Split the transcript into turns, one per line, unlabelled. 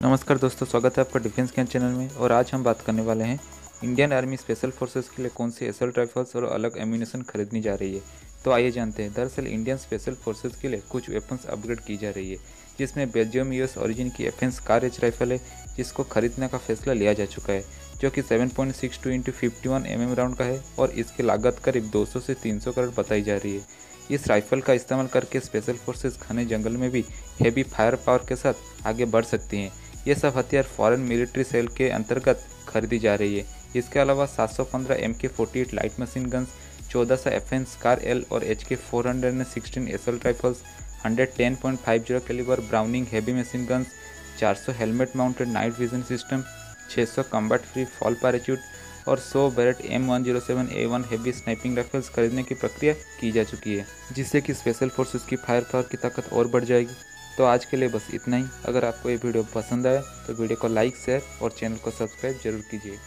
नमस्कार दोस्तों, स्वागत है आपका डिफेंस कैन चैनल में और आज हम बात करने वाले हैं इंडियन आर्मी स्पेशल फोर्सेस के लिए कौन सी एसल्ट राइफल्स और अलग एम्यूनेशन खरीदनी जा रही है? तो आइए जानते हैं, दरअसल इंडियन स्पेशल फोर्सेस के लिए कुछ वेपन्स अपग्रेड की जा रही है, जिसमें बेल्जियम यूएस ओरिजिन की एफेंस कार एच राइफल है, जिसको खरीदने का फैसला लिया जा चुका है, जो कि 7.62 point six two into fifty one M round का है और इसकी लागत करीब 200 से 300 करोड़ बताई जा रही है। इस राइफल का इस्तेमाल करके स्पेशल फोर्सेस घने जंगल में भी हैवी फायर पावर के साथ आगे बढ़ सकती हैं। ये सब हथियार फॉरेन मिलिट्री सेल के अंतर्गत खरीदी जा रही है। इसके अलावा 715 M K forty eight light machine guns चौदह सौ एफ़ एन स्कार एल और H K four hundred and sixteen SL rifles hundred ten point five zero caliber Browning heavy machine guns चार सौ helmet mounted night vision system छः सौ combat free fall parachute और 100 Barrett M one zero seven A one heavy sniping rifles खरीदने की प्रक्रिया की जा चुकी है, जिससे कि स्पेशल फोर्सेस की फायर पावर की ताकत और बढ़ जाएगी। तो आज के लिए बस इतना ही। अगर आपको ये वीडियो पसंद आए तो वीडियो को लाइक शेयर और चैनल को सब्सक्राइब ज़रूर कीजिए।